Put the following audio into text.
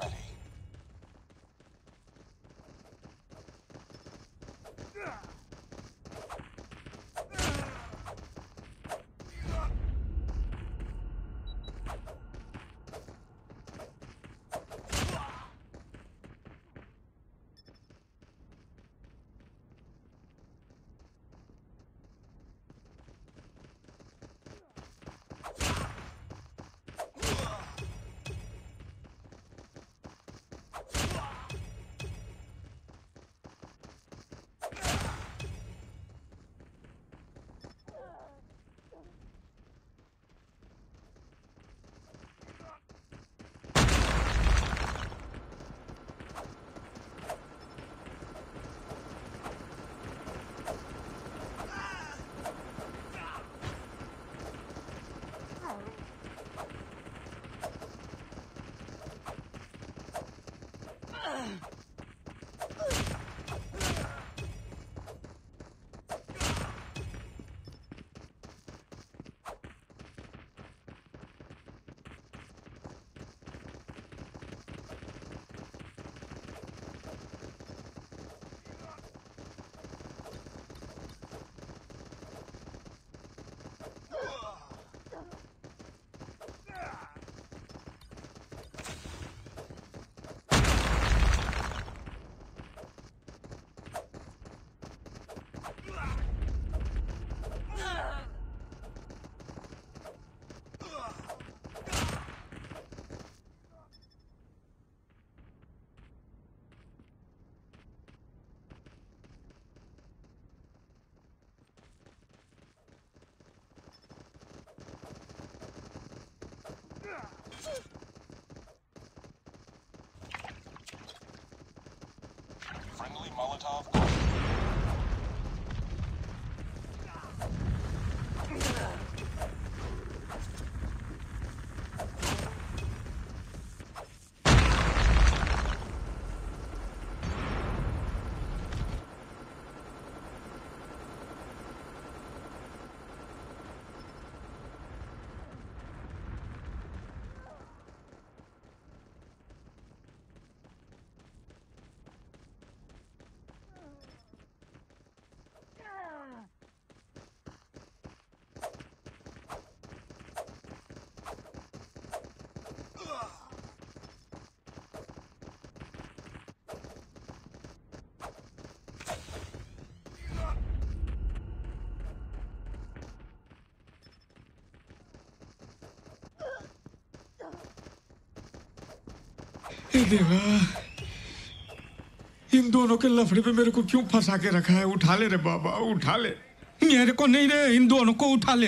Ready. Friendly Molotov out. देवा। इन दोनों के लफड़े पे मेरे को क्यों फंसा के रखा है? उठा ले रे बाबा, उठा ले। मेरे को नहीं रे, इन दोनों को उठा ले।